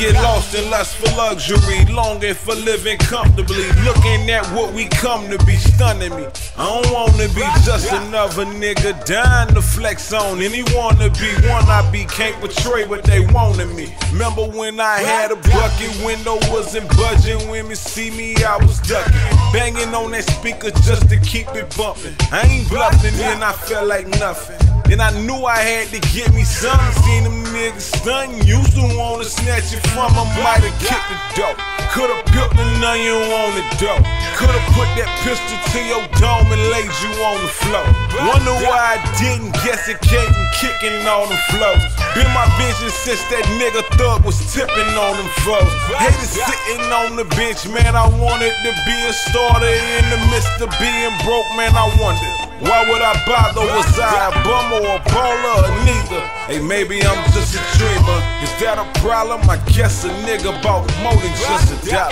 Get lost in lust for luxury, longing for living comfortably. Looking at what we come to be, stunning me. I don't wanna be just another nigga dying to flex on. Any wanna be one I be, can't portray what they want me. Remember when I had a bucket, window wasn't budging. Women see me, I was ducking. Banging on that speaker just to keep it bumping. I ain't bluffing, then I felt like nothing. Then I knew I had to get me some. Seen them niggas stun, used to wanna snatch it from them. Might have kicked the dope. Could've built the onion on the dope. Could've put that pistol to your dome and laid you on the floor. Wonder why I didn't guess it came from kicking on the floors. Been my vision since that nigga thug was tipping on them floors. Haters sitting on the bench, man. I wanted to be a starter in the midst of being broke, man. I wondered. Why would I bother? Was I a bum or a baller or neither? Hey, maybe I'm just a dreamer. Is that a problem? I guess a nigga bought more than just a dollar.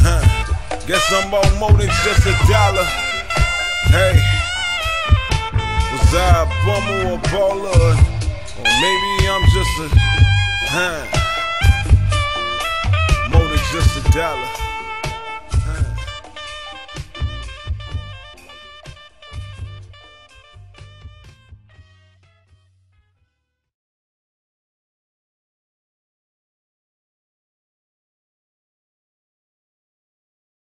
Huh. Guess I'm bought more than just a dollar. Hey, was I a bum or a baller? Or maybe I'm just a, huh? More than just a dollar.